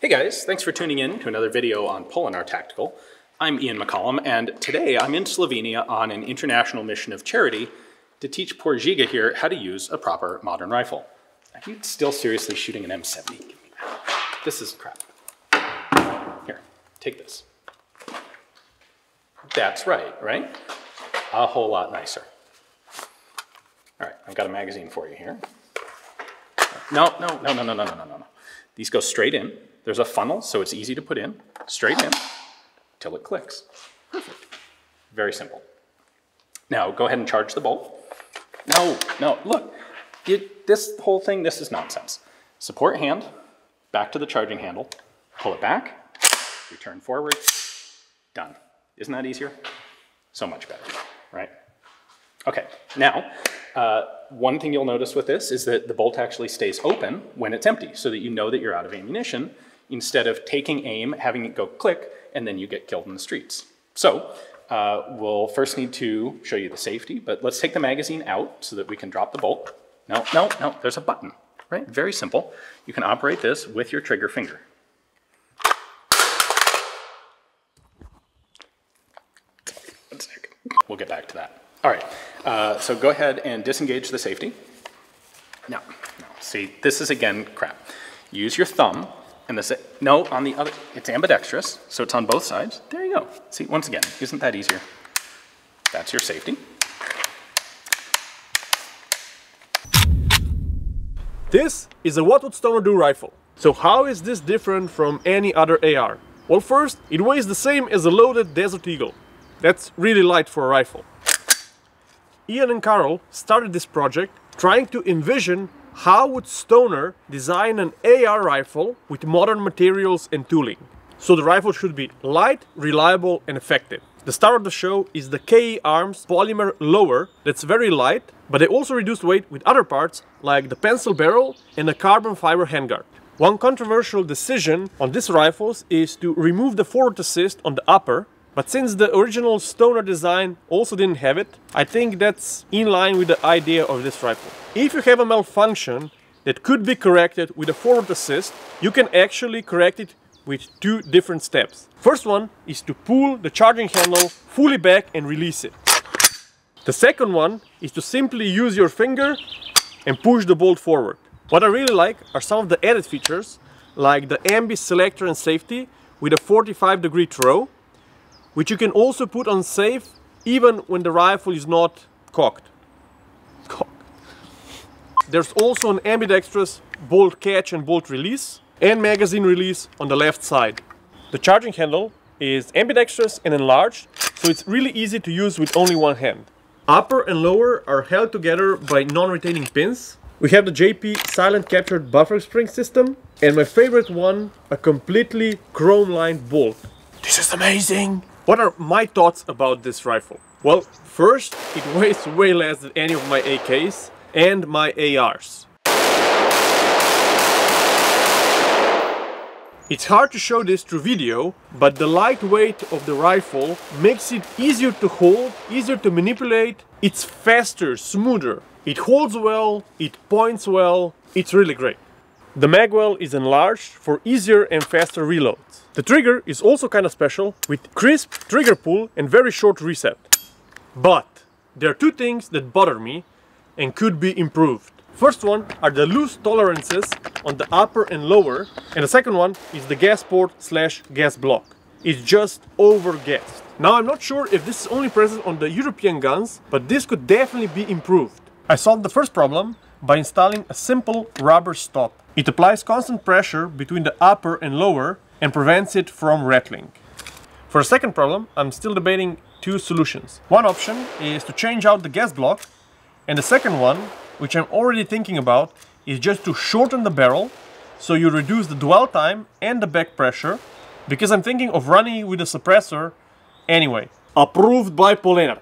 Hey guys, thanks for tuning in to another video on Polenar Tactical. I'm Ian McCollum, and today I'm in Slovenia on an international mission of charity to teach poor Giga here how to use a proper modern rifle. You still seriously shooting an M70? This is crap. Here, take this. That's right, right? A whole lot nicer. All right, I've got a magazine for you here. No, no, no, no, no, no, no, no, no. These go straight in. There's a funnel, so it's easy to put in, straight in, till it clicks. Perfect. Very simple. Now, go ahead and charge the bolt. No, no, look, it, this whole thing, this is nonsense. Support hand, back to the charging handle, pull it back, return forward, done. Isn't that easier? So much better, right? Okay, now, uh, one thing you'll notice with this is that the bolt actually stays open when it's empty so that you know that you're out of ammunition instead of taking aim, having it go click, and then you get killed in the streets. So uh, we'll first need to show you the safety, but let's take the magazine out so that we can drop the bolt. No, no, no, there's a button, right? Very simple. You can operate this with your trigger finger. We'll get back to that. All right, uh, so go ahead and disengage the safety. Now, no, see, this is again crap. Use your thumb and the, no, on the other, it's ambidextrous, so it's on both sides. There you go. See, once again, isn't that easier? That's your safety. This is a what would Stoner do rifle. So how is this different from any other AR? Well first, it weighs the same as a loaded Desert Eagle. That's really light for a rifle. Ian and Karl started this project trying to envision how would Stoner design an AR rifle with modern materials and tooling? So the rifle should be light, reliable and effective. The star of the show is the KE Arms polymer lower that's very light, but they also reduced weight with other parts like the pencil barrel and the carbon fiber handguard. One controversial decision on these rifles is to remove the forward assist on the upper but since the original Stoner design also didn't have it, I think that's in line with the idea of this rifle. If you have a malfunction that could be corrected with a forward assist, you can actually correct it with two different steps. First one is to pull the charging handle fully back and release it. The second one is to simply use your finger and push the bolt forward. What I really like are some of the added features like the ambi selector and safety with a 45 degree throw which you can also put on safe even when the rifle is not cocked. cocked. There's also an ambidextrous bolt catch and bolt release and magazine release on the left side. The charging handle is ambidextrous and enlarged, so it's really easy to use with only one hand. Upper and lower are held together by non-retaining pins. We have the JP silent captured buffer spring system and my favorite one, a completely chrome lined bolt. This is amazing! What are my thoughts about this rifle? Well, first, it weighs way less than any of my AKs and my ARs. It's hard to show this through video, but the lightweight of the rifle makes it easier to hold, easier to manipulate, it's faster, smoother. It holds well, it points well, it's really great. The magwell is enlarged for easier and faster reloads. The trigger is also kind of special with crisp trigger pull and very short reset. But there are two things that bother me and could be improved. First one are the loose tolerances on the upper and lower and the second one is the gas port slash gas block. It's just over gassed. Now I'm not sure if this is only present on the European guns, but this could definitely be improved. I solved the first problem by installing a simple rubber stop. It applies constant pressure between the upper and lower and prevents it from rattling. For the second problem, I'm still debating two solutions. One option is to change out the gas block and the second one, which I'm already thinking about, is just to shorten the barrel so you reduce the dwell time and the back pressure because I'm thinking of running with a suppressor anyway. Approved by Polenar.